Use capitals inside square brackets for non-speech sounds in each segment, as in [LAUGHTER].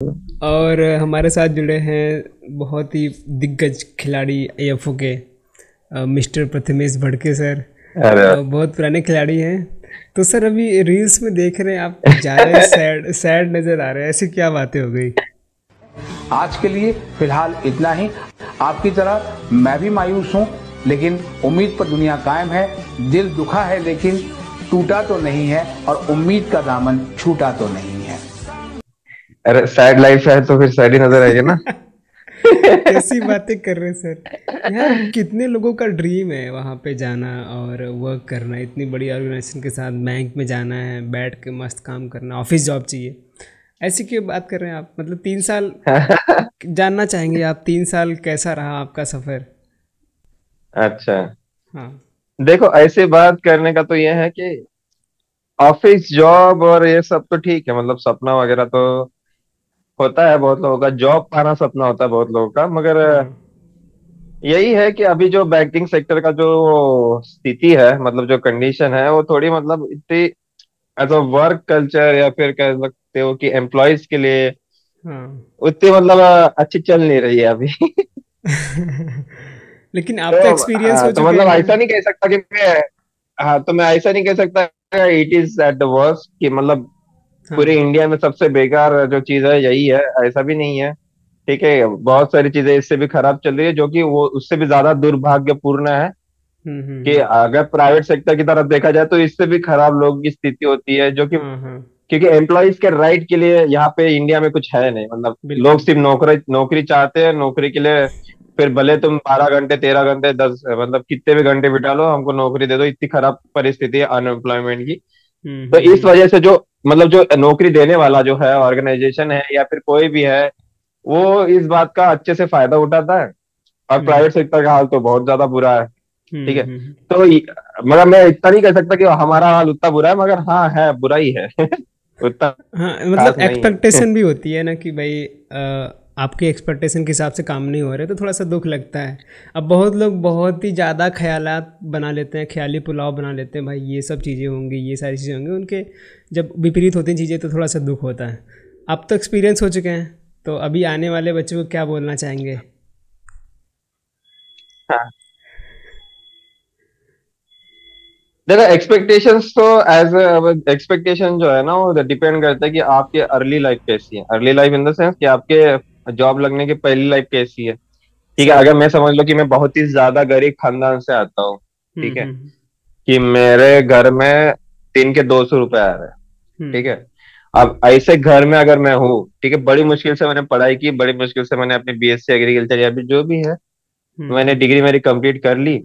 और हमारे साथ जुड़े हैं बहुत ही दिग्गज खिलाड़ी एएफओ के मिस्टर प्रथमेश भड़के सर। बहुत पुराने खिलाड़ी हैं। तो सर अभी रील्स में देख रहे हैं आप जा रहे सैड सैड नज़र आ रहे हैं। ऐसी क्या बातें हो गई? आज के लिए फ़िलहाल इतना ही। आपकी तरह मैं भी मायूस हूँ लेकिन उम्मीद पर दुनिया कायम है। दिल दुखा है लेकिन टूटा तो नहीं है और उम्मीद का दामन छूटा तो नहीं। अरे सैड लाइफ है तो फिर सैड ही नज़र आएगी ना। [LAUGHS] कैसी बातें कर रहे सर यार कितने लोगों का ड्रीम है वहाँ पे जाना और वर्क करना। इतनी बड़ी ऑर्गेनाइजेशन के साथ बैंक में जाना है बैठ के मस्त काम करना ऑफ़िस जॉब चाहिए। ऐसी क्यों बात कर रहे हैं आप? मतलब तीन साल [LAUGHS] जानना चाहेंगे आप तीन साल कैसा रहा आपका सफ़र? अच्छा। हाँ। देखो ऐसे बात करने का तो ये है कि ऑफ़िस जॉब और ये सब तो ठीक है मतलब सपना वगैरह तो होता है बहुत लोगों का जॉब पाना सपना होता है बहुत लोगों का मगर हाँ। यही है कि अभी जो बैंकिंग सेक्टर का जो स्थिति है मतलब जो कंडीशन है वो थोड़ी मतलब इतनी एज अ वर्क कल्चर या फिर कह सकते हो कि एम्प्लॉयज़ के लिए हाँ। उतनी मतलब अच्छी चल नहीं रही है अभी [LAUGHS] लेकिन आपका एक्सपीरियंस तो, हो तो मतलब ऐसा नहीं कह सकता कि मैं हाँ तो मैं ऐसा नहीं कह सकता it is at the worst कि मतलब हाँ। पूरे इंडिया में सबसे बेकार जो चीज़ है यही है ऐसा भी नहीं है। ठीक है बहुत सारी चीज़ें इससे भी खराब चल रही है जो कि वो उससे भी ज़्यादा दुर्भाग्यपूर्ण है हम्म, हम्म, कि हम्म। अगर प्राइवेट सेक्टर की तरफ़ देखा जाए तो इससे भी खराब लोगों की स्थिति होती है जो कि क्योंकि एम्प्लॉयज़ के राइट के लिए यहाँ पे इंडिया में कुछ है नहीं मतलब लोग सिर्फ़ नौकरी नौकरी चाहते हैं नौकरी के लिए फिर भले तुम बारह घंटे तेरह घंटे दस मतलब कितने भी घंटे बिठा लो हमको नौकरी दे दो इतनी खराब परिस्थिति है अनएम्प्लॉयमेंट की। तो इस वजह से जो मतलब जो नौकरी देने वाला जो है ऑर्गेनाइजेशन है या फिर कोई भी है वो इस बात का अच्छे से फ़ायदा उठाता है। और प्राइवेट हम्म। सेक्टर का हाल तो बहुत ज़्यादा बुरा है ठीक है? हम्म, हम्म, तो मगर मैं इतना नहीं कह सकता कि हमारा हाल उतना बुरा है मगर हाँ है बुरा ही है। [LAUGHS] उतना हाँ मतलब एक्सपेक्टेशन भी होती है ना कि भाई आपके एक्सपेक्टेशन के हिसाब से काम नहीं हो रहे तो थोड़ा सा दुख लगता है। अब बहुत लोग बहुत ही ज़्यादा ख्याल बना लेते हैं, ख्याली पुलाव बना लेते हैं, भाई ये सब चीज़ें होंगी, ये सारी चीज़ें होंगी, उनके जब विपरीत होती हैं चीज़ें तो थोड़ा सा दुख होता है। अब तो एक्सपीरियंस हो चुके हैं तो अभी आने वाले बच्चों को क्या बोलना चाहेंगे? हाँ। देखो एक्सपेक्टेशंस तो एज एक्सपेक्टेशन जो है ना, वो डिपेंड करता है कि आपकी अर्ली लाइफ कैसी है। Early life in the sense कि आपके जॉब लगने की पहली लाइफ कैसी है? ठीक है अगर मैं समझ लो कि मैं बहुत ही ज़्यादा गरीब खानदान से आता हूँ ठीक है हम्म, हम्म, हम्म। कि मेरे घर में दिन के दो सौ रुपए आ रहे हैं ठीक है। अब ऐसे घर में अगर मैं हूँ ठीक है बड़ी मुश्किल से मैंने पढ़ाई की बड़ी मुश्किल से मैंने अपनी बीएससी एग्रीकल्चर या फिर जो भी है मैंने डिग्री मेरी कंप्लीट कर ली।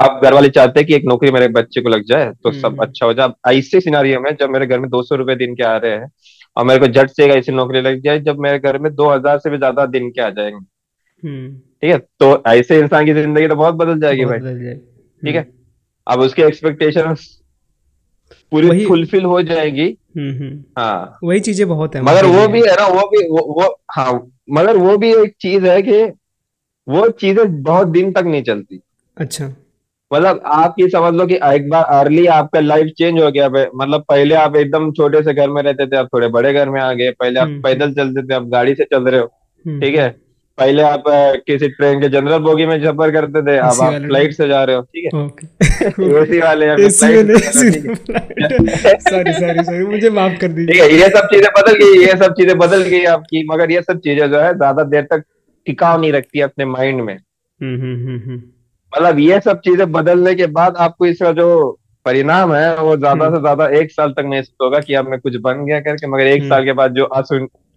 अब घर वाले चाहते हैं कि एक नौकरी मेरे बच्चे को लग जाए तो सब अच्छा हो जाए। ऐसे सिनारियों में जब मेरे घर में दो सौ रुपए दिन के आ रहे हैं और मेरे को झट से ऐसी नौकरी लग जाए जब मेरे घर में दो हज़ार से भी ज़्यादा दिन के आ जाएँगे। हम्म। ठीक है? तो ऐसे इंसान की ज़िंदगी तो बहुत बदल जाएगी भाई। ठीक है? हम्म। अब उसकी एक्सपेक्टेशन पूरी फुलफिल हो जाएगी। हम्म, हाँ। वही चीज़ें बहुत है। मगर वो भी है ना वो भी वो, वो हाँ। मगर वो भी एक चीज़ है कि वो चीज़ें बहुत दिन तक नहीं चलती। अच्छा। मतलब आप ये समझ लो कि एक बार अर्ली आपका लाइफ चेंज हो गया मतलब पहले आप एकदम छोटे से घर में रहते थे आप थोड़े बड़े घर में आ गए पहले आप हम्म। पैदल चलते थे आप गाड़ी से चल रहे हो हम्म। ठीक है? पहले आप किसी ट्रेन के जनरल बोगी में सफ़र करते थे अब आप फ़्लाइट से जा रहे हो ठीक है? एसी [LAUGHS] वाले सॉरी सॉरी सॉरी मुझे माफ़ कर दीजिए। ठीक है ये सब चीज़ें बदल गई ये सब चीज़ें बदल गई आपकी मगर ये सब चीज़ें जो है ज़्यादा देर तक टिकाव नहीं रखती अपने माइंड में। हम्म, मतलब ये सब चीज़ें बदलने के बाद आपको इसका जो परिणाम है वो ज़्यादा हम्म। से ज़्यादा एक साल तक महसूस होगा कि अब मैं कुछ बन गया करके मगर एक हम्म। साल के बाद जो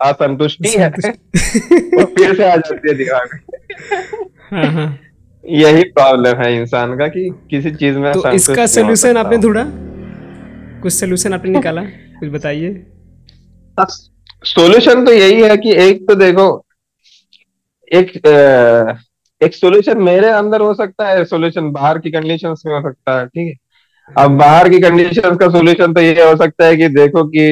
असंतुष्टि है [LAUGHS] वो फिर से आ जाती है दिमाग में हाँ, हाँ। यही प्रॉब्लम है इंसान का कि किसी चीज़ में तो इसका सोल्यूशन आपने थोड़ा कुछ सोल्यूशन आपने निकाला कुछ बताइए सोल्यूशन तो यही है कि एक तो देखो एक एक सोल्यूशन मेरे अंदर हो सकता है सोल्यूशन बाहर की कंडीशन में हो सकता है ठीक है? अब बाहर की कंडीशन का सोल्यूशन तो ये हो सकता है कि देखो कि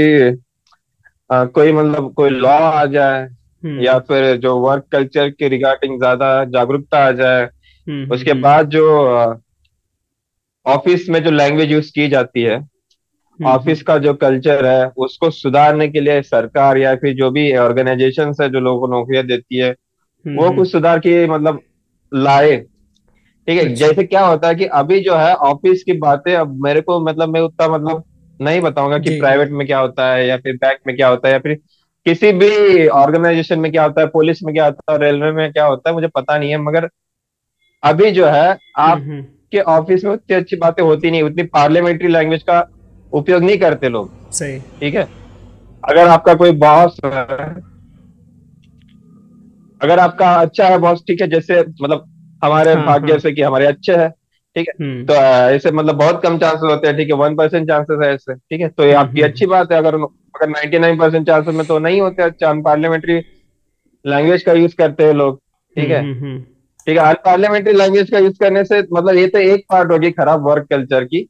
आ, कोई मतलब कोई लॉ आ जाए हम्म। या फिर जो वर्क कल्चर के रिगार्डिंग ज़्यादा जागरूकता आ जाए हम्म, हम्म, उसके बाद जो ऑफ़िस में जो लैंग्वेज यूज़ की जाती है ऑफ़िस का जो कल्चर है उसको सुधारने के लिए सरकार या फिर जो भी ऑर्गेनाइजेशन है जो लोगों को नौकरियाँ देती है वो कुछ सुधार की मतलब लाए। ठीक है अच्छा। जैसे क्या होता है कि अभी जो है ऑफ़िस की बातें अब मेरे को मतलब मैं उतना मतलब नहीं बताऊँगा कि प्राइवेट में क्या होता है या फिर बैंक में क्या होता है या फिर किसी भी ऑर्गेनाइजेशन में क्या होता है पुलिस में क्या होता है रेलवे में क्या होता है मुझे पता नहीं है मगर अभी जो है आपके ऑफ़िस में उतनी अच्छी बातें होती नहीं उतनी पार्लियामेंट्री लैंग्वेज का उपयोग नहीं करते लोग। सही। ठीक है? अगर आपका कोई बॉस अगर आपका अच्छा है बॉस ठीक है जैसे मतलब हमारे हाँ, भाग्य हाँ. से कि हमारे अच्छे है ठीक है? हम्म। तो ऐसे मतलब बहुत कम चांसेस होते हैं ठीक है? वन परसेंट चांसेस है ऐसे ठीक है? तो ये आपकी हम्म, अच्छी बात है अगर अगर नाइनटी नाइन परसेंट चांसेस में तो नहीं होते अच्छा पार्लियामेंट्री लैंग्वेज का यूज़ करते हैं लोग ठीक है? हम्म, ठीक है अनपार्लियामेंट्री लैंग्वेज का यूज़ करने से मतलब ये तो एक पार्ट होगी खराब वर्क कल्चर की।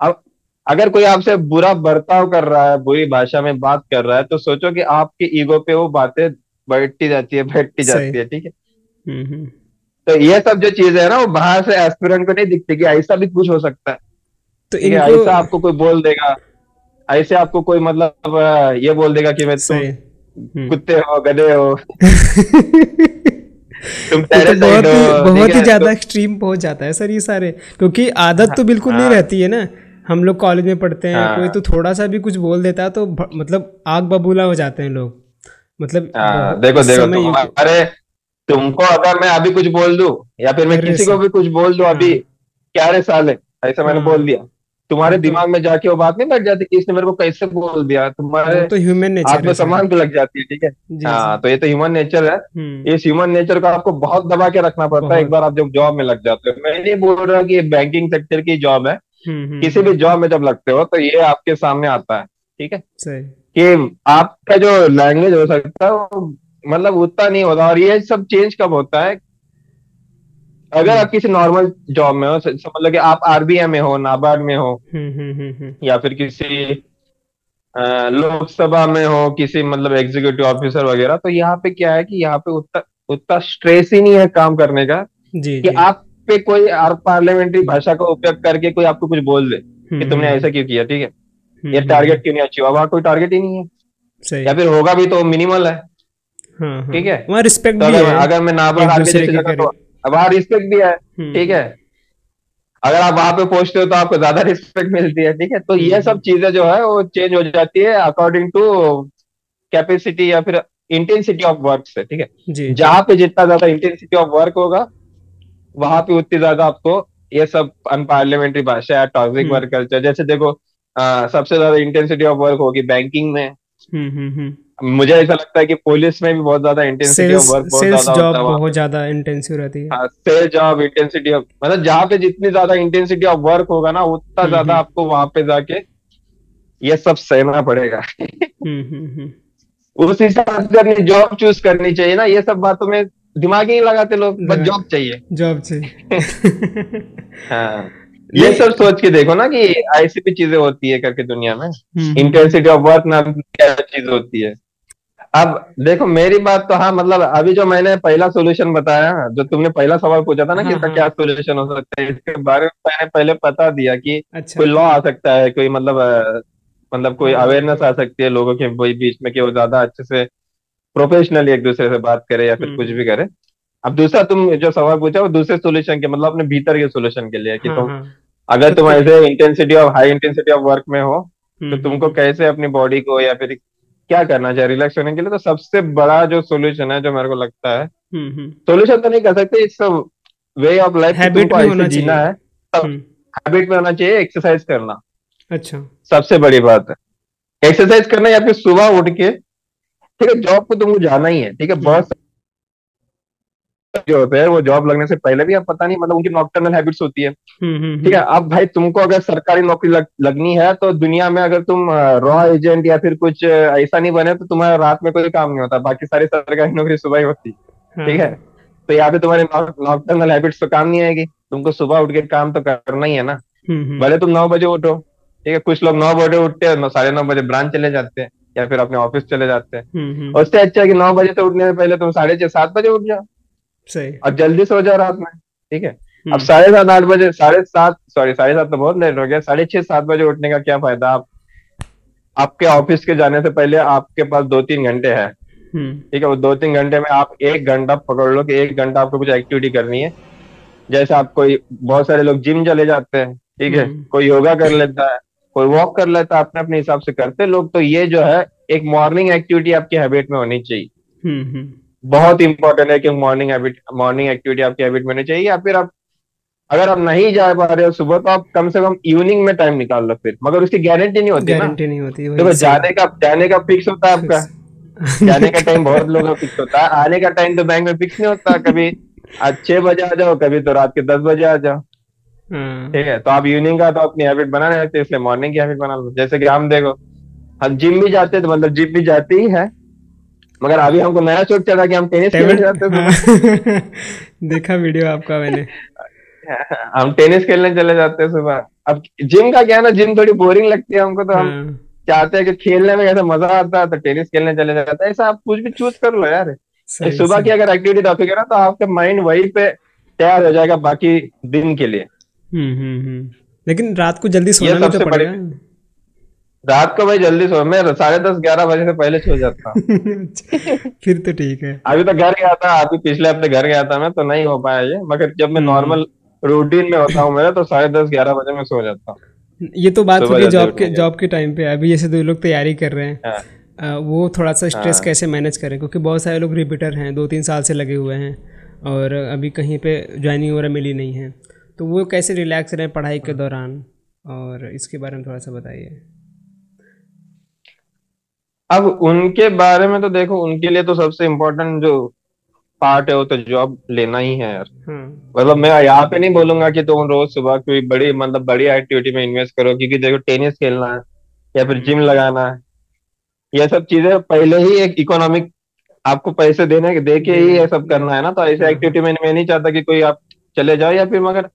अब अगर कोई आपसे बुरा बर्ताव कर रहा है बुरी भाषा में बात कर रहा है तो सोचो कि आपकी ईगो पे वो बातें बैठती जाती है बैठती जाती है ठीक है हम्म, हम्म। तो ये सब जो चीज़ें है ना वो बाहर से एस्पिरेंट को नहीं दिखती कि ऐसा भी कुछ हो सकता है तो इनको... ऐसा आपको कोई बोल देगा ऐसे आपको कोई मतलब ये बोल देगा कि मैं तुम हम्म। कुत्ते हो गधे हो [LAUGHS] तुम तो बहुत ही बहुत ही ज़्यादा एक्सट्रीम पहुँच जाता है सर ये सारे क्योंकि आदत तो बिल्कुल नहीं हाँ। रहती है ना हम लोग कॉलेज में पढ़ते हैं हाँ। कोई तो थोड़ा सा भी कुछ बोल देता है तो मतलब आग बबूला हो जाते हैं लोग मतलब हाँ, देखो देखो तुम, अरे तुमको अगर मैं अभी कुछ बोल दू या फिर मैं किसी को भी कुछ बोल दू अभी हाँ। क्या रे साले ऐसा मैंने बोल हाँ। दिया। तुम्हारे दिमाग में जाके वो बात नहीं बैठ जाती कि इसने मेरे को कैसे बोल दिया? तुम्हारे तो ह्यूमन नेचर आत्मसम्मान को लग जाती है ठीक है? हाँ तो ये तो ह्यूमन नेचर है। हम्म। इस ह्यूमन नेचर को आपको बहुत दबा के रखना पड़ता है एक बार आप जब जॉब में लग जाते हो। मैं नहीं बोल रहा कि बैंकिंग सेक्टर की जॉब है। हम्म, हम्म, किसी भी जॉब में जब लगते हो तो ये आपके सामने आता है ठीक है? कि आपका जो लैंग्वेज हो सकता है मतलब उतना नहीं होता और ये सब चेंज कब होता है अगर आप किसी नॉर्मल जॉब में हो समझ लो कि आप आरबीआई में हो नाबार्ड में हो हम्म, या फिर किसी लोकसभा में हो किसी मतलब एग्जीक्यूटिव ऑफिसर वगैरह तो यहाँ पे क्या है कि यहाँ पे उतना उतना स्ट्रेस ही नहीं है काम करने का जी, कि जी. आप पे कोई पार्लियामेंट्री भाषा का उपयोग करके कोई आपको कुछ बोल दे कि हम्म, तुमने हम्म। ऐसा क्यों किया ठीक है हम्म, ये टारगेट क्यों नहीं अचीव हुआ वहाँ कोई टारगेट ही नहीं है। या फिर होगा भी तो मिनिमल है। हाँ, हाँ। ठीक है? वहाँ रिस्पेक्ट तो भी है। अगर मैं नाबार्ड आगे तो वहाँ रिस्पेक्ट भी है। ठीक है? अगर आप वहाँ पे पहुँचते हो तो आपको ज़्यादा रिस्पेक्ट मिलती है। ठीक है? तो ये सब चीज़ें जो है वो चेंज हो जाती है अकॉर्डिंग टू कैपेसिटी या फिर इंटेंसिटी ऑफ़ वर्क से। ठीक है? जहाँ पे जितना ज़्यादा इंटेंसिटी ऑफ़ वर्क होगा वहाँ पे उतनी ज़्यादा आपको ये सब अनपार्लियामेंट्री भाषा है टॉक्सिक वर्क कल्चर जैसे देखो आ, सबसे ज़्यादा इंटेंसिटी ऑफ़ वर्क होगी बैंकिंग में। हम्म, हम्म, हम्म। मुझे ऐसा लगता है कि पुलिस में भी बहुत ज़्यादा इंटेंसिटी ऑफ़ वर्क बहुत ज़्यादा जॉब बहुत ज़्यादा इंटेंसिव रहती है। सेल जॉब इंटेंसिटी ऑफ़ मतलब जहाँ पे जितनी ज़्यादा इंटेंसिटी ऑफ़ वर्क होगा ना उतना ज़्यादा आपको वहाँ पे जाके ये सब सहना पड़ेगा। उस हिसाब से अपनी जॉब चूज़ करनी चाहिए ना ये सब बातों में दिमाग ही लगाते लोग बस जॉब चाहिए। जॉब चाहिए। [LAUGHS] हाँ। ये सब सोच के देखो ना कि ऐसी भी चीज़ें होती है करके दुनिया में इंटेंसिटी ऑफ़ वर्क नाम क्या चीज़ होती है अब देखो मेरी बात तो हाँ मतलब अभी जो मैंने पहला सोल्यूशन बताया जो तुमने पहला सवाल पूछा था ना कि हाँ, इसका हाँ। क्या सोल्यूशन हो सकता है इसके बारे में मैंने पहले बता दिया कि अच्छा, कोई लॉ आ सकता है कोई मतलब मतलब कोई अवेयरनेस हाँ। आ सकती है लोगों के बीच में कि वो ज़्यादा अच्छे से प्रोफेशनली एक दूसरे से बात करे या फिर कुछ भी करे अब दूसरा तुम जो सवाल पूछा वो दूसरे सोल्यूशन के मतलब अपने भीतर के सोल्यूशन के लिए कि हाँ, तुम हाँ. अगर तुम ऐसे intensity of high intensity of work में हो तो हम्म, तुमको हम्म। कैसे अपनी बॉडी को या फिर क्या करना चाहिए रिलैक्स होने के लिए? तो सबसे बड़ा जो सोल्यूशन है जो मेरे को लगता है सोल्यूशन हम्म, तो नहीं कर सकते it's way of life habit जीना है हैबिट में होना चाहिए एक्सरसाइज करना। अच्छा। सबसे बड़ी बात है। एक्सरसाइज करना या फिर सुबह उठ के ठीक है जॉब को तुमको जाना ही है ठीक है बहुत जो होते हैं वो जॉब लगने से पहले भी आप पता नहीं मतलब उनकी नॉक्टर्नल हैबिट्स होती है। हम्म, हम्म, ठीक है हम्म। अब भाई तुमको अगर सरकारी नौकरी लग, लगनी है तो दुनिया में अगर तुम रॉ एजेंट या फिर कुछ ऐसा नहीं बने तो तुम्हारा रात में कोई काम नहीं होता बाकी सारी सरकारी [LAUGHS] नौकरी सुबह ही होती। ठीक है? तो यहाँ पे तुम्हारे नॉक्टर्नल हैबिट्स तो काम नहीं आएगी। तुमको सुबह उठ के काम तो करना ही है ना। भले तुम नौ बजे उठो ठीक है? कुछ लोग नौ बजे उठते हैं साढ़े नौ बजे ब्रांच चले जाते हैं या फिर अपने ऑफ़िस चले जाते हैं। हम्म, हम्म। उससे अच्छा है कि नौ बजे से उठने से पहले तुम साढ़े छह सात बजे उठ जाओ। सही। और जल्दी सो जाओ रात में ठीक है? अब हम्म। साढ़े सात आठ बजे साढ़े सात सॉरी साढ़े सात तो बहुत लेट हो गया। साढ़े छह सात बजे उठने का क्या फ़ायदा? आप आपके ऑफ़िस के जाने से पहले आपके पास दो तीन घंटे है। हम्म। ठीक है वो दो तीन घंटे में आप एक घंटा पकड़ लो कि एक घंटा आपको कुछ एक्टिविटी करनी है। जैसे आप कोई बहुत सारे लोग जिम चले जाते हैं ठीक है? हम्म। कोई योगा कर लेता है कोई वॉक कर लेता है अपने अपने हिसाब से करते लोग तो ये जो है एक मॉर्निंग एक्टिविटी आपकी हैबिट में होनी चाहिए। बहुत इंपॉर्टेंट है कि मॉर्निंग हैबिट मॉर्निंग एक्टिविटी आपकी हैबिट में चाहिए या फिर आप अगर आप नहीं जा पा रहे हो सुबह तो आप कम से कम इवनिंग में टाइम निकाल लो फिर। मगर उसकी गारंटी नहीं होती गारंटी नहीं होती देखो सही। जाने का जाने का फिक्स होता है आपका। [LAUGHS] जाने का टाइम बहुत लोगों का फिक्स होता है। आने का टाइम तो बैंक में फिक्स नहीं होता। कभी आज छह बजे आ जाओ कभी तो रात के दस बजे आ जाओ। हाँ ठीक है तो आप इवनिंग का तो अपनी हैबिट बना रहे इसलिए मॉर्निंग की हैबिट बना लो। जैसे कि हम देखो हम जिम भी जाते हैं तो मतलब जिम भी जाती ही है। मगर अभी हमको नया शौक चला कि हम टेनिस खेलने जाते हैं हाँ। [LAUGHS] देखा वीडियो आपका मैंने। [LAUGHS] हम टेनिस खेलने चले जाते हैं सुबह। अब जिम का क्या है ना जिम थोड़ी बोरिंग लगती है हमको तो हम हाँ, चाहते हैं कि खेलने में कैसे मज़ा आता है तो टेनिस खेलने चले जाते हैं। ऐसा आप कुछ भी चूज़ कर लो यार। सुबह की अगर एक्टिविटी रखोगे ना तो आपका माइंड वहीं पे तैयार हो जाएगा बाकी दिन के लिए। हम्म हम्म हम्म। लेकिन रात को जल्दी सोना भी तो पड़ेगा। रात को भाई जल्दी सो मैं साढ़े दस ग्यारह बजे से पहले सो जाता हूँ। [LAUGHS] फिर तो ठीक है। अभी तो घर गया था अभी पिछले हफ़्ते घर गया था मैं तो नहीं हो पाया ये। मगर जब मैं हम्म। नॉर्मल रूटीन में होता हूँ मेरा तो साढ़े दस ग्यारह बजे मैं सो जाता हूँ। ये तो बात होगी जॉब के जॉब के टाइम पे अभी जैसे दो लोग तैयारी कर रहे हैं हाँ। अ, वो थोड़ा सा स्ट्रेस हाँ। कैसे मैनेज करें? क्योंकि बहुत सारे लोग रिपीटर हैं दो तीन साल से लगे हुए हैं और अभी कहीं पे ज्वाइनिंग वगैरह मिली नहीं है। तो वो कैसे रिलैक्स रहें पढ़ाई के दौरान? और इसके बारे में थोड़ा सा बताइए। अब उनके बारे में तो देखो उनके लिए तो सबसे इम्पोर्टेंट जो पार्ट है वो तो जॉब लेना ही है यार। हाँ मतलब मैं यहाँ पे नहीं बोलूँगा कि तुम तो रोज सुबह कोई बड़ी मतलब बड़ी एक्टिविटी में इन्वेस्ट करो क्योंकि देखो टेनिस खेलना है या फिर जिम लगाना है ये सब चीज़ें पहले ही एक इकोनॉमिक आपको पैसे देने दे के ही ये सब करना है ना तो ऐसे एक्टिविटी में मैं नहीं चाहता कि कोई आप चले जाओ या फिर मगर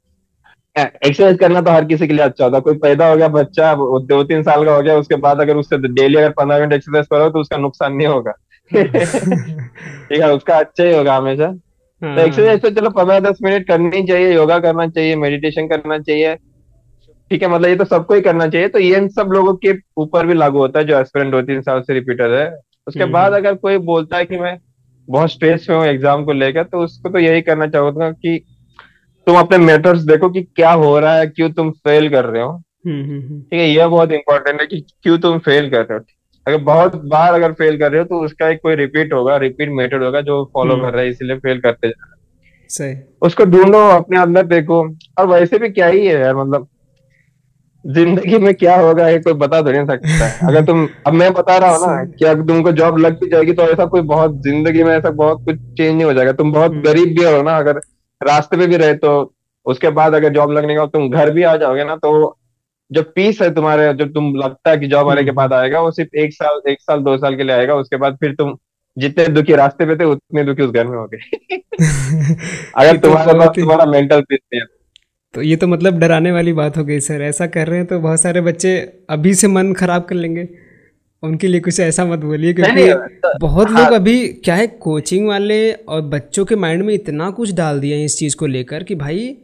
एक्सरसाइज करना तो हर किसी के लिए अच्छा होता है। कोई पैदा हो गया बच्चा वो दो तीन साल का हो गया उसके बाद अगर उससे डेली अगर पंद्रह मिनट एक्सरसाइज करो तो उसका नुकसान नहीं होगा। [LAUGHS] ठीक है उसका अच्छा ही होगा हमेशा। तो हाँ। एक्सरसाइज तो चलो पंद्रह दस मिनट करनी चाहिए योगा करना चाहिए मेडिटेशन करना चाहिए। ठीक है मतलब ये तो सबको ही करना चाहिए। तो ये इन सब लोगों के ऊपर भी लागू होता है जो एस्पिरेंट दो तीन साल से रिपीटर है। उसके हम्म, बाद अगर कोई बोलता है कि मैं बहुत स्ट्रेस में हूँ एग्ज़ाम को लेकर तो उसको तो यही करना चाहूँगा कि तुम अपने मेथड्स देखो कि क्या हो रहा है क्यों तुम फेल कर रहे हो। हम्म हम्म हम्म, ठीक है यह बहुत इंपॉर्टेंट है कि क्यों तुम फेल कर रहे हो। अगर बहुत बार अगर फेल कर रहे हो तो उसका एक कोई रिपीट होगा रिपीट मेथड होगा जो फॉलो। कर रहा है इसीलिए फेल करते जा रहे हैं। सही। उसको ढूंढो अपने अंदर देखो। और वैसे भी क्या ही है यार मतलब ज़िंदगी में क्या होगा ये कोई बता तो नहीं सकता। है [LAUGHS] अगर तुम अब मैं बता रहा हूँ ना कि अगर तुमको जॉब लग भी जाएगी तो ऐसा कोई बहुत ज़िंदगी में ऐसा बहुत कुछ चेंज नहीं हो जाएगा। तुम बहुत। गरीब भी हो ना अगर रास्ते पे भी रहे तो उसके बाद अगर जॉब लगने का तुम घर भी आ जाओगे ना तो जो पीस है तुम्हारे जो तुम लगता है कि जॉब आने के हम्म। बाद आएगा वो सिर्फ़ एक साल एक साल दो साल के लिए आएगा उसके बाद फिर तुम जितने दुखी रास्ते पे थे उतने दुखी उस घर में हो गए [LAUGHS] अगर तो तुम्हारे पास तुम्हारा मेंटल पीस नहीं है। तो ये तो मतलब डराने वाली बात हो गई सर। ऐसा कर रहे हैं तो बहुत सारे बच्चे अभी से मन खराब कर लेंगे। उनके लिए कुछ ऐसा मत बोलिए क्योंकि नहीं, बहुत हाँ। लोग अभी क्या है कोचिंग वाले और बच्चों के माइंड में इतना कुछ डाल दिया है इस चीज़ को लेकर कि भाई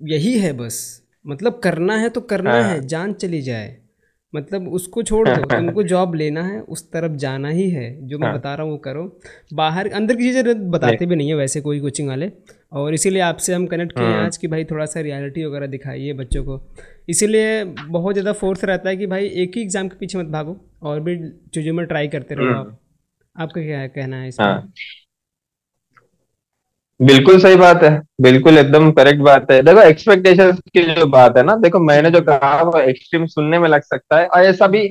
यही है बस मतलब करना है तो करना हाँ। है जान चली जाए मतलब उसको छोड़ दो [LAUGHS] तुमको जॉब लेना है उस तरफ़ जाना ही है जो मैं हाँ। बता रहा हूँ वो करो बाहर अंदर की चीज़ें बताते भी नहीं है वैसे कोई कोचिंग वाले और इसीलिए आपसे हम कनेक्ट किए हैं हाँ। आज कि भाई थोड़ा सा रियलिटी वगैरह दिखाइए बच्चों को इसीलिए बहुत ज़्यादा फोर्स रहता है कि भाई एक ही एग्ज़ाम के पीछे मत भागो और भी चीज़ों में ट्राई करते रहो आप। आपका क्या कहना है इसमें? हम्म। हाँ। बिल्कुल सही बात है बिल्कुल एकदम करेक्ट बात है। देखो एक्सपेक्टेशंस की जो बात है ना देखो मैंने जो कहा वो एक्सट्रीम सुनने में लग सकता है और ऐसा भी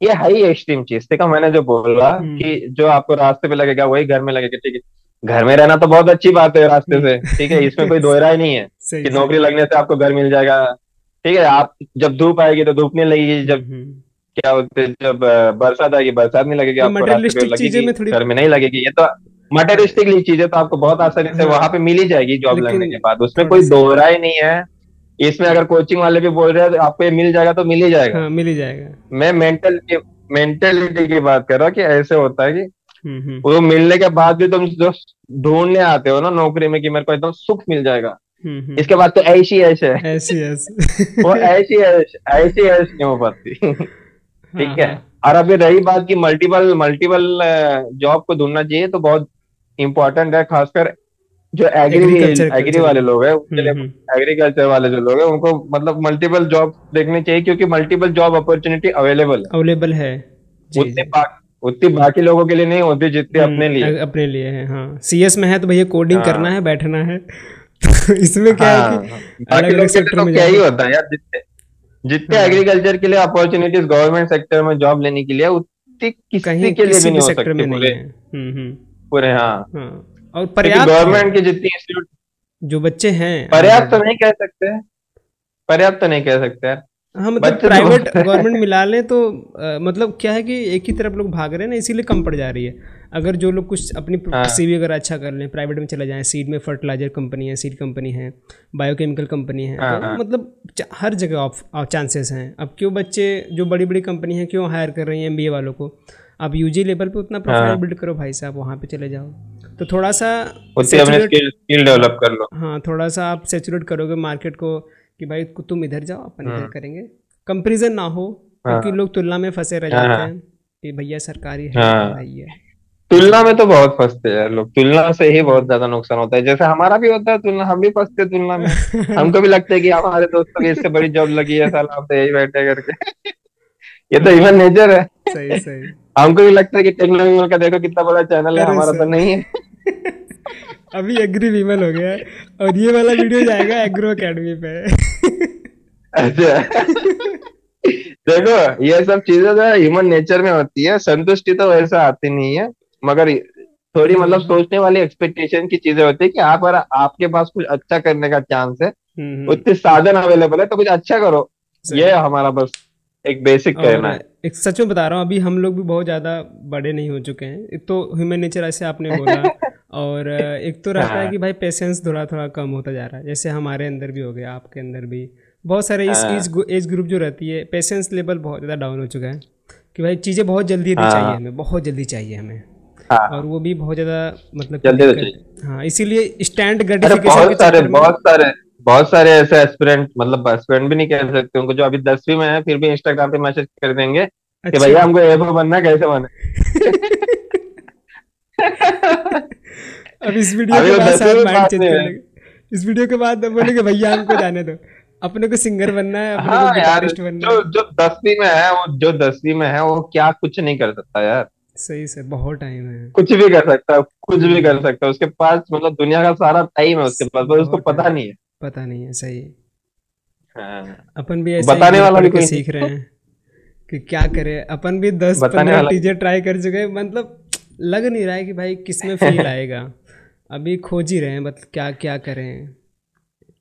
ये है ही एक्सट्रीम चीज़। देखो मैंने जो बोला हम्म। कि जो आपको रास्ते पे लगेगा वही घर में लगेगा ठीक है। घर में रहना तो बहुत अच्छी बात है रास्ते से ठीक है [LAUGHS] इसमें कोई दोहरा ही नहीं है कि नौकरी लगने से आपको घर मिल जाएगा ठीक है आप जब धूप आएगी तो धूप नहीं लगेगी जब हम्म, क्या होते हैं, जब बरसात आएगी बरसात नहीं लगेगी तो आपको रास्ते चीज़ें में थोड़ी- घर में नहीं लगेगी ये तो मटेरियलिस्टिक चीज़ें तो आपको बहुत आसानी से हाँ। वहाँ पे मिल ही जाएगी जॉब लगने के बाद। उसमें कोई दोहरा ही नहीं है। इसमें अगर कोचिंग वाले भी बोल रहे हैं तो आपको ये मिल जाएगा तो मिल ही जाएगा। हाँ मिल ही जाएगा। मैं मेंटल मेंटेलिटी की बात कर रहा हूँ कि ऐसे होता है कि हम्म हम्म। वो मिलने के बाद भी तुम जो ढूँढने आते हो ना नौकरी में कि मेरे को एकदम सुख मिल जाएगा। हम्म, इसके बाद तो ऐसी ऐसे है। ऐसी ऐसी। वो ऐसी ऐश ऐसी ऐश नहीं हो पाती ठीक है? और अभी रही बात की मल्टीपल मल्टीपल जॉब को ढूंढना चाहिए तो बहुत इंपॉर्टेंट है खासकर जो एग्री एग्री वाले लोग हैं उनके लिए एग्रीकल्चर वाले जो लोग हैं उनको मतलब मल्टीपल जॉब देखने चाहिए क्योंकि मल्टीपल जॉब अपॉर्चुनिटी अवेलेबल है। अवेलेबल है। उतने उतनी बाकी लोगों के लिए नहीं होती जितने हम्म, अपने लिए। अपने लिए है हाँ। सीएस में है तो भैया कोडिंग हाँ। करना है बैठना है। [LAUGHS] इसमें क्या हाँ, है कि अलग अलग सेक्टर तो में क्या ही। होता है यार जितने जितने एग्रीकल्चर हाँ। के लिए अपॉर्चुनिटीज़ गवर्नमेंट सेक्टर में जॉब लेने के लिए उतनी किसी के लिए भी नहीं हो सकती पूरे हम्म, हम्म। पूरे हाँ, हाँ। और पर्याप्त गवर्नमेंट की जितनी इंस्टीट्यूट जो बच्चे हैं पर्याप्त तो नहीं कह सकते पर्याप्त तो नहीं कह सकते यार हाँ मतलब प्राइवेट गवर्नमेंट मिला लें तो आ, मतलब क्या है कि एक ही तरफ़ लोग भाग रहे हैं ना इसीलिए कम पड़ जा रही है अगर जो लोग कुछ अपनी हाँ। सीवी अगर अच्छा कर लें प्राइवेट में चले जाएँ सीड में फर्टिलाइज़र कंपनी है सीड कंपनी है बायोकेमिकल कंपनी है हाँ, तो हाँ। मतलब हर जगह ऑफ़ चांसेस हैं अब क्यों बच्चे जो बड़ी बड़ी कंपनी है क्यों हायर कर रही हैं एम वालों को आप यूजी लेवल पर उतना प्रोफ़ाइल बिल्ड करो भाई साहब वहाँ पे चले जाओ तो थोड़ा सा स्किल डेवलप कर लो हाँ थोड़ा सा आप सेचुरेट करोगे मार्केट को कि भाई तुम इधर जाओ अपन इधर। करेंगे कंपेरिजन ना हो क्योंकि। लोग तुलना में फंसे रह। जाते हैं कि भैया सरकारी है भाई है तुलना में तो बहुत फंसते हैं लोग। तुलना से ही बहुत ज़्यादा नुकसान होता है। जैसे हमारा भी होता है तुलना हम भी फंसते तुलना में। हमको भी लगता है कि हमारे दोस्तों की इससे बड़ी जॉब लगी है साल आप तो यही बैठे करके। ये तो इवन नेचर है। सही सही। हमको भी लगता है कि टेक्नोलॉजी का देखो कितना बड़ा चैनल है हमारा तो नहीं है। [LAUGHS] अभी एग्री विमल हो गया और ये वाला वीडियो जाएगा एग्रो अकेडमी पे। अच्छा। देखो ये सब चीज़ें तो ह्यूमन नेचर में होती है। संतुष्टि तो वैसे आती नहीं है। मगर थोड़ी मतलब सोचने वाली एक्सपेक्टेशन की चीज़ें होती है कि आप अगर आपके पास कुछ अच्छा करने का चांस है हम्म, हम्म। उतने साधन अवेलेबल है तो कुछ अच्छा करो। ये हमारा बस एक बेसिक कहना है। एक सच में बता रहा हूँ अभी हम लोग भी बहुत ज़्यादा बड़े नहीं हो चुके हैं। एक तो ह्यूमन नेचर ऐसे आपने बोला [LAUGHS] और एक तो रहता है हाँ। कि भाई पेशेंस थोड़ा थोड़ा कम होता जा रहा है। जैसे हमारे अंदर भी हो गया आपके अंदर भी। बहुत सारे इस एज एज ग्रुप जो रहती है पेशेंस लेवल बहुत ज़्यादा डाउन हो चुका है। कि भाई चीज़ें बहुत जल्दी हाँ। चाहिए हमें बहुत जल्दी चाहिए हमें। हाँ। और वो भी बहुत ज़्यादा मतलब हाँ इसीलिए स्टैंड बहुत सारे बहुत सारे बहुत सारे ऐसे एस्पिरेंट मतलब एस्पिरेंट भी नहीं कह सकते उनको जो अभी दसवीं में है फिर भी इंस्टाग्राम पे मैसेज कर देंगे अच्छा। कि भैया हमको एफओ बनना कैसे बने? [LAUGHS] अब इस वीडियो के बाद सारे माइंड चेंज कर इस वीडियो के बाद बोलेंगे भैया हमको जाने दो। अपने को सिंगर बनना है अपने हाँ को गिटारिस्ट बनना जो जो दसवीं में है वो जो दसवीं में है वो क्या कुछ नहीं कर सकता यार। सही से बहुत टाइम है। कुछ भी कर सकता है कुछ भी कर सकता है। उसके पास मतलब दुनिया का सारा टाइम है उसके पास पर उसको पता नहीं है। पता नहीं है सही। हाँ। अपन भी ऐसा बताने वाला भी सीख रहे हैं कि क्या करे। अपन भी दस पंद्रह टीजर ट्राई कर चुके मतलब लग नहीं रहा है कि भाई किसमें फील [LAUGHS] आएगा। अभी खोज ही रहे हैं मतलब क्या क्या करें।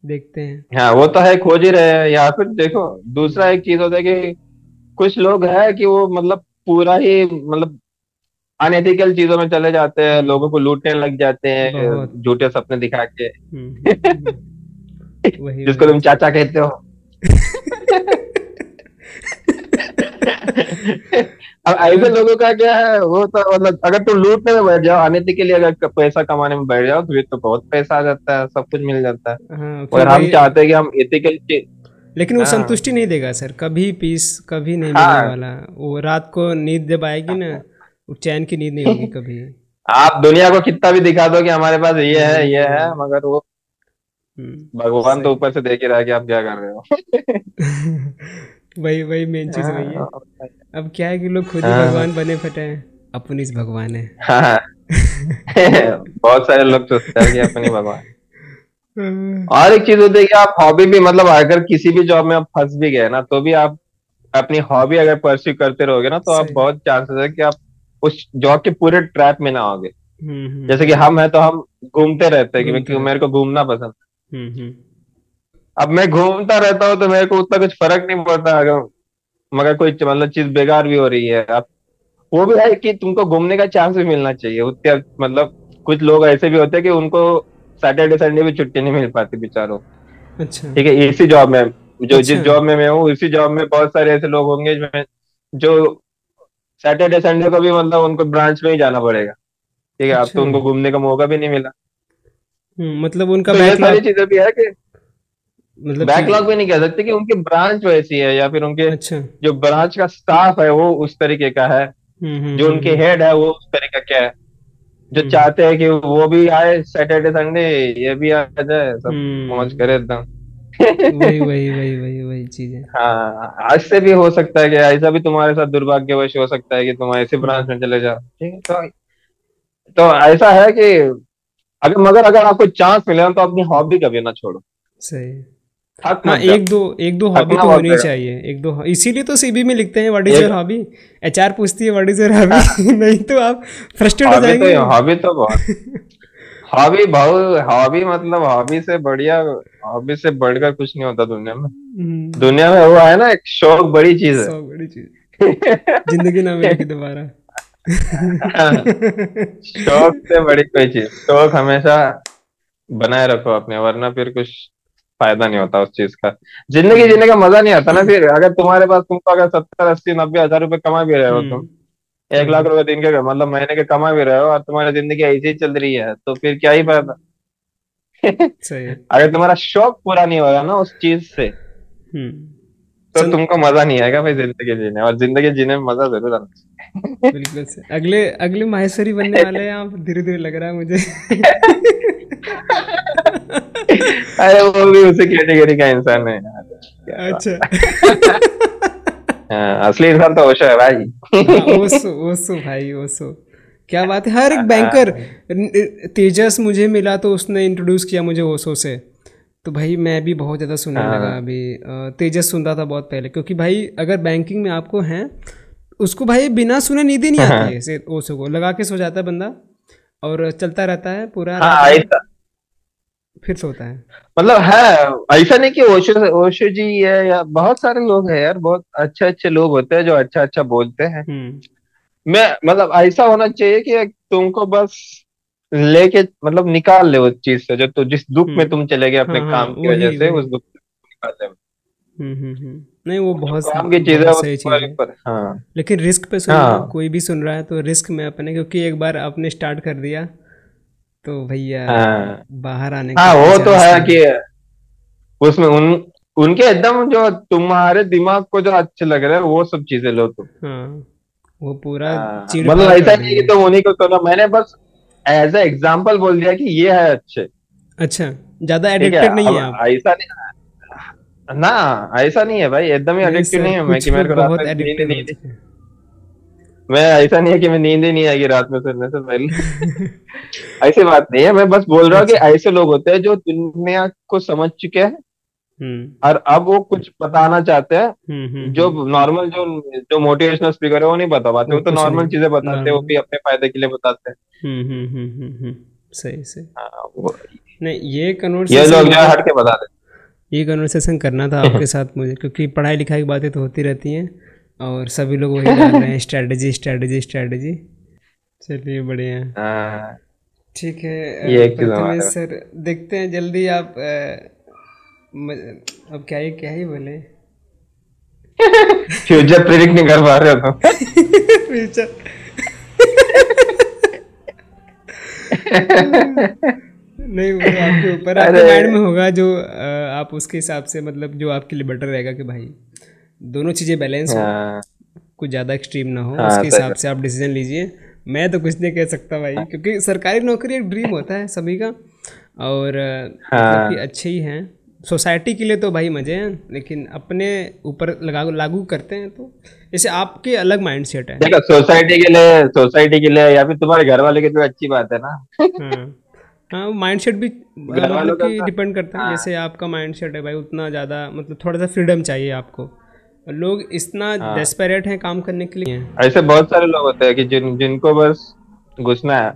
देखते हैं। हाँ वो तो है खोज ही रहे हैं। या फिर देखो दूसरा एक चीज़ होता है कि कुछ लोग है कि वो मतलब पूरा ही मतलब अनएथिकल चीज़ों में चले जाते हैं लोगों को लूटने लग जाते हैं झूठे सपने दिखा के। हम्म। [LAUGHS] वही जिसको तुम चाचा कहते हो। अब ऐसे [LAUGHS] लोगों का क्या है वो तो मतलब अगर तुम लूटने में बैठ जाओ अनिति के लिए अगर पैसा कमाने में बैठ जाओ तो तो बहुत पैसा आ जाता है सब कुछ मिल जाता है। हाँ, और हम चाहते हैं कि हम एथिकल लेकिन वो हाँ। संतुष्टि नहीं देगा सर। कभी पीस कभी नहीं हाँ, मिलने वाला। वो रात को नींद जब आएगी ना चैन की नींद नहीं होगी [LAUGHS] कभी। आप दुनिया को कितना भी दिखा दो कि हमारे पास ये है ये है मगर वो हम्म। भगवान तो ऊपर से देख ही रहा है कि आप क्या कर रहे हो। [LAUGHS] वही वही मेन चीज़ वही है। हाँ, अब क्या है कि लोग खुद ही हाँ। भगवान बने फटे हैं। अपनी भगवान है। हाँ। [LAUGHS] बहुत सारे लोग सोचते हैं कि अपनी भगवान और एक चीज़ होती है कि आप हॉबी भी मतलब अगर किसी भी जॉब में आप फंस भी गए ना तो भी आप अपनी हॉबी अगर परस्यू करते रहोगे ना तो आप बहुत चांसेस है कि आप उस जॉब के पूरे ट्रैप में ना होगे हम्म, हम्म। जैसे कि हम है तो हम घूमते रहते हैं कि मेरे को घूमना पसंद है हम्म। अब मैं घूमता रहता हूँ तो मेरे को उतना कुछ फ़र्क नहीं पड़ता अगर मगर कोई मतलब चीज़ बेकार भी हो रही है अब वो भी है कि तुमको घूमने का चांस भी मिलना चाहिए उतने मतलब कुछ लोग ऐसे भी होते हैं कि उनको सैटरडे संडे भी छुट्टी नहीं मिल पाती बेचारों अच्छा ठीक है इसी जॉब में जो अच्छा। जिस जॉब में मैं हूँ इसी जॉब में बहुत सारे ऐसे लोग होंगे जो सैटरडे संडे को भी मतलब उनको ब्रांच में ही जाना पड़ेगा। ठीक है अब तो अच्छा। उनको घूमने का मौका भी नहीं मिला। हम्म, मतलब उनका तो ये सारी चीज़ें भी है कि मतलब बैकलॉग भी नहीं कह सकते कि उनकी ब्रांच वैसी है या फिर उनके अच्छा। जो ब्रांच का स्टाफ है वो उस तरीके का है। हम्म, हम्म, जो उनके हेड है वो उस तरीके का है। जो चाहते हैं कि वो भी आए सैटरडे संडे ये भी आ जाए सब मौज करे एकदम। [LAUGHS] वही वही वही वही वही चीज़। है आज से भी हो सकता है कि ऐसा भी तुम्हारे साथ दुर्भाग्यवश हो सकता है कि तुम ऐसे ब्रांच में चले जाओ ठीक है? तो तो ऐसा है कि अगर मगर अगर आपको चांस मिले तो अपनी हॉबी कभी ना छोड़ो। सही। हाँ एक दो एक दो हॉबी तो होनी चाहिए एक दो इसीलिए तो सीबी में लिखते हैं what is your hobby HR पूछती है व्हाट इज़ योर हॉबी नहीं तो आप फ्रस्ट्रेट हो जाएँगे। हॉबी तो बहुत। [LAUGHS] हॉबी बहुत हॉबी मतलब हॉबी से बढ़िया हॉबी से बढ़कर कुछ नहीं होता दुनिया में। हम्म। दुनिया में वो है ना एक शौक बड़ी चीज़ है। शौक बड़ी चीज़। ज़िंदगी ना मिलेगी दोबारा शौक से बड़ी कोई चीज़। शौक हमेशा बनाए रखो अपने वरना फिर कुछ फ़ायदा नहीं होता उस चीज़ का। ज़िंदगी जीने का मज़ा नहीं आता ना फिर। अगर तुम्हारे पास तुमको अगर सत्तर अस्सी नब्बे हज़ार रुपए कमा भी रहे हो तुम हम्म। एक लाख रुपए दिन के मतलब महीने के कमा भी रहे हो और तुम्हारी ज़िंदगी ऐसी ही चल रही है तो फिर क्या ही फ़ायदा? [LAUGHS] अगर तुम्हारा शौक पूरा नहीं होगा ना उस चीज़ से हम्म। तो तुमको मज़ा नहीं आएगा भाई ज़िंदगी जीने और ज़िंदगी जीने में मज़ा ज़रूर आना बिल्कुल से अगले अगले माहेश्वरी बनने [LAUGHS] वाले हैं आप धीरे धीरे लग रहा है मुझे। [LAUGHS] अरे वो भी उसी कैटेगरी का इंसान है अच्छा। हाँ, असली इंसान तो ओशो है भाई। हाँ, ओसो ओसो भाई ओसो। क्या बात है हर एक बैंकर तेजस मुझे मिला तो उसने इंट्रोड्यूस किया मुझे ओसो से। तो भाई मैं भी बहुत ज़्यादा सुनने हाँ। लगा अभी। तेजस सुनता था बहुत पहले क्योंकि भाई अगर बैंकिंग में आपको हैं उसको भाई बिना सुने नींद ही नहीं आती है। ओसो को। लगा के सो जाता है बंदा और चलता रहता है पूरा हाँ, फिर सोता है। मतलब है ऐसा नहीं कि ओशो ओशो जी है या बहुत सारे लोग हैं यार बहुत अच्छे अच्छे लोग होते हैं जो अच्छा अच्छा बोलते हैं। हम्म। मैं मतलब ऐसा होना चाहिए कि तुमको बस लेके मतलब निकाल ले उस चीज़ से जो तो जिस दुख में हम्म। तुम चले गए अपने हाँ, काम की वजह से उस दुख निकाल हम्म, नहीं वो बहुत काम की चीज़ सही चीज़ है। हाँ। लेकिन रिस्क पे सुन हाँ। कोई भी सुन रहा है तो रिस्क में अपने क्योंकि एक बार आपने स्टार्ट कर दिया तो भैया हाँ, बाहर आने हाँ वो तो है कि उसमें उन उनके एकदम जो तुम्हारे दिमाग को जो अच्छे लग रहे हैं वो सब चीज़ें लो तुम। हाँ, वो पूरा हाँ, मतलब ऐसा नहीं कि तुम उन्हीं को सुनो मैंने बस एज ए एग्ज़ाम्पल बोल दिया कि ये है अच्छे। अच्छा ज़्यादा एडिक्टेड नहीं है आप? ऐसा नहीं ना ऐसा नहीं है भाई एकदम ही एडिक्टिव नहीं है मैं कि मेरे को रात में नींद नहीं मैं ऐसा नहीं है कि मैं नींद ही नहीं आएगी रात में सोने से पहले। ऐसी बात नहीं है मैं बस बोल रहा हूँ कि अच्छा। ऐसे लोग होते हैं जो दुनिया को समझ चुके हैं हम्म। और अब वो कुछ बताना चाहते हैं। हम्म, हम्म, जो नॉर्मल जो जो मोटिवेशनल स्पीकर है वो नहीं बता पाते। वो तो नॉर्मल चीज़ें बताते हैं वो भी अपने फ़ायदे के लिए बताते हैं। सही सही। हाँ, नहीं ये कन्वर्सेशन ये लोग हट के बता दे। ये कन्वर्सेशन करना था आपके [LAUGHS] साथ मुझे क्योंकि पढ़ाई लिखाई की बातें तो होती रहती हैं। और सभी लोग वही डाल रहे हैं स्ट्रेटजी स्ट्रेटजी स्ट्रेटजी चलिए बढ़िया। हाँ। ठीक है ये सर देखते हैं जल्दी आप अब क्या ही क्या ही बोले। फ्यूचर प्रिडिक्ट नहीं कर पा रहे हो फ्यूचर नहीं वो आपके ऊपर आपके माइंड में होगा जो आप उसके हिसाब से मतलब जो आपके लिए बेटर रहेगा कि भाई। दोनों चीज़ें बैलेंस हो हाँ। कुछ ज़्यादा एक्सट्रीम ना हो हाँ, उसके हिसाब से आप डिसीज़न लीजिए। मैं तो कुछ नहीं कह सकता भाई हाँ। क्योंकि सरकारी नौकरी एक ड्रीम होता है सभी का और हाँ। अच्छे ही हैं। सोसाइटी के लिए तो भाई मज़े हैं लेकिन अपने ऊपर लगा लागू करते हैं तो जैसे आपके अलग माइंड सेट है। देखो सोसाइटी के लिए सोसाइटी के लिए या फिर तुम्हारे घर वाले के तो अच्छी बात है ना। हाँ। माइंड सेट भी मतलब कि डिपेंड करता है जैसे आपका माइंड सेट है भाई उतना ज़्यादा मतलब थोड़ा सा फ्रीडम चाहिए आपको। लोग इतना डेस्परेट हाँ। हैं काम करने के लिए ऐसे बहुत सारे लोग होते हैं कि जिन जिनको बस घुसना है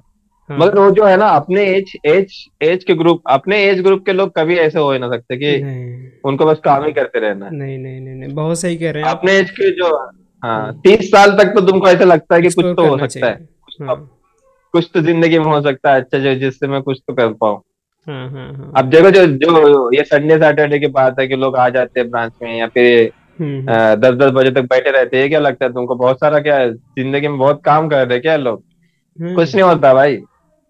हाँ। मगर वो जो है ना अपने एज एज एज के ग्रुप अपने एज ग्रुप के लोग कभी ऐसे हो ही ना सकते कि उनको बस काम ही करते रहना है नहीं नहीं नहीं, नहीं बहुत सही कह रहे हैं अपने एज के जो हाँ। तीस साल तक तो तुमको ऐसा लगता है कि कुछ तो हो सकता है कुछ तो, हाँ। कुछ तो ज़िंदगी में हो सकता है अच्छा जो जिससे मैं कुछ तो कर पाऊँ अब देखो जो जो ये संडे सैटरडे की बात है कि लोग आ जाते हैं ब्रांच में या फिर। दस दस बजे तक बैठे रहते हैं क्या लगता है तुमको? बहुत सारा क्या है? ज़िंदगी में बहुत काम कर रहे क्या लोग? हम्म। कुछ नहीं होता भाई।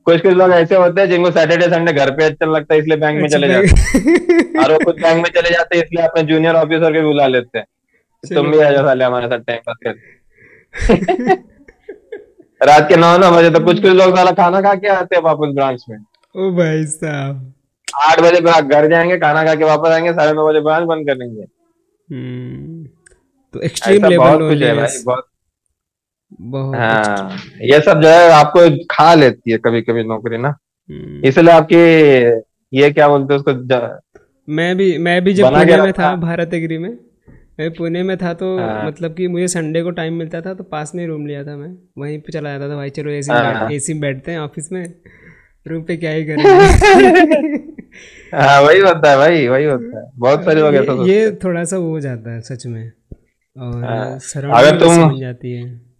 कुछ कुछ लोग ऐसे होते हैं जिनको सैटरडे संडे घर पे अच्छा लगता है इसलिए बैंक में चले जाते हैं। और वो खुद बैंक में चले जाते हैं इसलिए अपने जूनियर ऑफिसर के बुला लेते हैं। तुम भी आ जाओ साले हमारे साथ टाइम पास कर रात के नौ नौ बजे तो कुछ कुछ लोग साला खाना खा के आते हैं वापस ब्रांच में। ओ भाई साहब। आठ बजे घर जाएँगे खाना खा के वापस आएँगे साढ़े नौ बजे ब्रांच बंद करेंगे। हम्म, तो एक्सट्रीम लेवल लोनलीनेस बहुत बहुत हाँ ये सब जो है आपको खा लेती है कभी कभी नौकरी ना? हम्म, इसलिए आपकी ये क्या बोलते हैं उसको मैं भी मैं भी जब पुणे में था भारत एग्री में मैं पुणे में था तो हाँ। मतलब कि मुझे संडे को टाइम मिलता था तो पास में रूम लिया था मैं। वहीं पे चला जाता था भाई चलो एसी हाँ। एसी में बैठते हैं ऑफ़िस में रूम पे क्या ही [LAUGHS] करेंगे? हाँ वही होता है भाई वही होता है। बहुत सारे लोग ऐसा ये, थोड़ा सा वो हो जाता है सच में। और हाँ। अगर तुम- जाती है।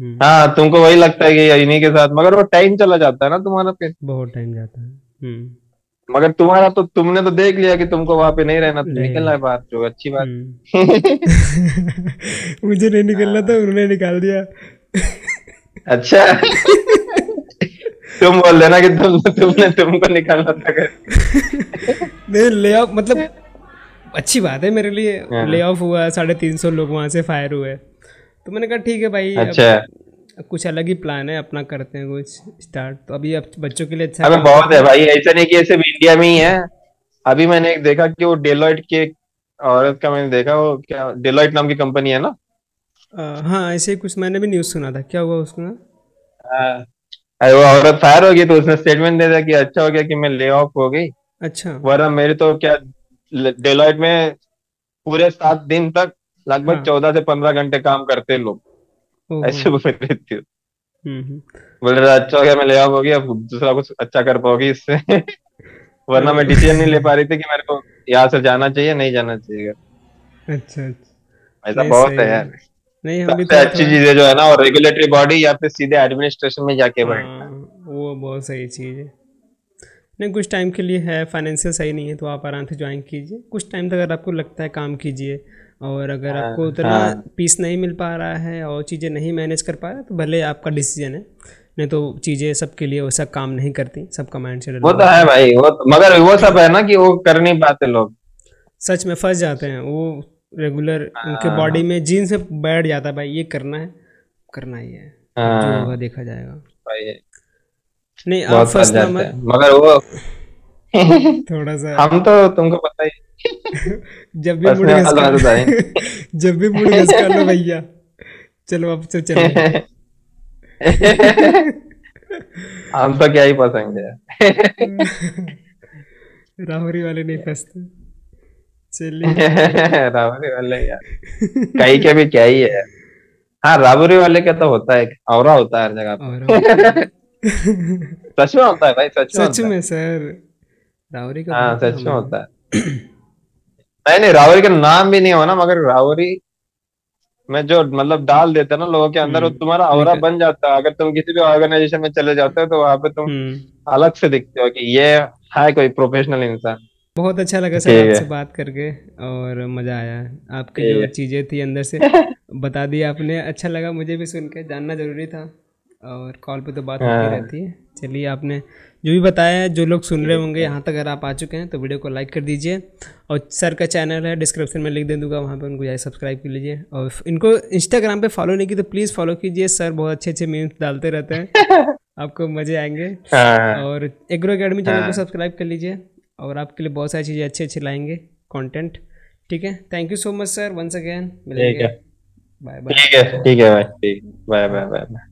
हम्म, हाँ तुमको वही लगता है कि इन्हीं के साथ मगर वो टाइम चला जाता है ना तुम्हारा फिर। बहुत टाइम जाता है। हम्म, मगर तुम्हारा तो तुमने तो देख लिया कि तुमको वहाँ पे नहीं रहना तो नहीं। निकलना है बात जो अच्छी बात। हम्म। [LAUGHS] [LAUGHS] मुझे नहीं निकलना था उन्होंने निकाल दिया। अच्छा। [LAUGHS] तुम बोल देना कि तुम तुमने तुमको निकालना था घर। नहीं ले ऑफ़ मतलब अच्छी बात है मेरे लिए। हाँ। ले ऑफ़ हुआ साढ़े तीन सौ लोग वहाँ से फायर हुए। तो मैंने कहा ठीक है भाई अब अच्छा। कुछ अलग ही प्लान है अपना करते हैं कुछ स्टार्ट तो अभी अब बच्चों के लिए अच्छा अबे बहुत है। भाई ऐसा नहीं कि ये सिर्फ़ इंडिया में ही है। अभी मैंने एक देखा कि वो डेलॉइट के औरत का मैंने देखा वो क्या डेलॉइट नाम की कंपनी है ना? अ, हाँ ऐसे कुछ मैंने भी न्यूज़ सुना था। क्या हुआ हाँ। अरे वो औरत फायर हो गई तो उसने स्टेटमेंट दे दिया कि अच्छा हो गया कि मैं ले ऑफ़ हो गई। अच्छा। वरना मेरे तो क्या डेलॉइट में पूरे सात दिन तक लगभग हाँ। चौदह से पंद्रह घंटे काम करते लोग। ऐसे बोल रही। बोल रहा अच्छा हो गया मैं ले ऑफ़ हो गया अब दूसरा कुछ अच्छा कर पाओगी इससे। [LAUGHS] वरना मैं डिसीज़न नहीं ले पा रही थी कि मेरे को यहाँ से जाना चाहिए नहीं जाना चाहिए। अच्छा अच्छा। ऐसा बहुत है। यार। नहीं हम भी थोड़ा अच्छी चीज़ जो है ना और रेगुलेटरी बॉडी या फिर सीधे एडमिनिस्ट्रेशन में जाके बैठ हाँ, वो बहुत सही चीज़ है। नहीं कुछ टाइम के लिए है फाइनेंशियल सही नहीं है तो आप आराम से ज्वाइन कीजिए। कुछ टाइम तक अगर आपको लगता है काम कीजिए और अगर हाँ, आपको उतना हाँ। पीस नहीं मिल पा रहा है और चीज़ें नहीं मैनेज कर पा रहा तो भले आपका डिसीज़न है नहीं तो चीज़ें सबके लिए वैसा काम नहीं करती सबका माइंड सेट वो तो है भाई वो तो, मगर वो सब है ना कि वो कर नहीं पाते लोग। सच में फंस जाते हैं वो रेगुलर उनके हाँ। बॉडी में जीन से बैठ जाता है भाई ये करना है करना ही है। जो हाँ। होगा देखा जाएगा। नहीं आप मत हैं मगर वो [LAUGHS] थोड़ा सा हम तो तुमको पता ही [LAUGHS] जब भी मुड़ वाला तो है। [LAUGHS] जब भी मुड़ घस कर लो भैया। चलो अब तो चलो। हम तो क्या ही फंसेंगे। राहुरी वाले नहीं फंसते। रावरी वाले यार कहीं के भी क्या ही है हाँ रावरी वाले का तो होता है और होता है हर जगह पे और सच में होता है भाई सच में सच में सर राहुरी का हाँ सच में होता है नहीं नहीं रावरी का नाम भी नहीं हो ना मगर रावरी में जो मतलब डाल देते ना लोगों के अंदर वो तुम्हारा और बन जाता है अगर तुम किसी भी ऑर्गेनाइजेशन में चले जाते हो तो वहाँ पे तुम अलग से दिखते हो कि ये है कोई प्रोफेशनल इंसान बहुत अच्छा लगा सर आपसे बात करके और मज़ा आया। आपकी जो चीज़ें थी अंदर से [LAUGHS] बता दी आपने। अच्छा लगा मुझे भी सुन के जानना ज़रूरी था और कॉल पे तो बात होती हाँ। रहती है। चलिए आपने जो भी बताया है जो लोग सुन रहे होंगे यहाँ तक अगर आप आ चुके हैं तो वीडियो को लाइक कर दीजिए और सर का चैनल है डिस्क्रिप्शन में लिख दे दूँगा वहाँ पे उनको जाए सब्सक्राइब कर लीजिए। और इनको इंस्टाग्राम पे फॉलो नहीं की तो प्लीज़ फॉलो कीजिए। सर बहुत अच्छे अच्छे मीम्स डालते रहते हैं। [LAUGHS] आपको मज़े आएँगे। हाँ और एग्रो अकेडमी चैनल को हाँ। सब्सक्राइब कर लीजिए। और आपके लिए बहुत सारी चीज़ें अच्छी अच्छी लाएँगे कॉन्टेंट ठीक है? Thank you so much sir once again मिलेंगे। बाय बाय ठीक है ठीक है भाई ठीक। Bye bye bye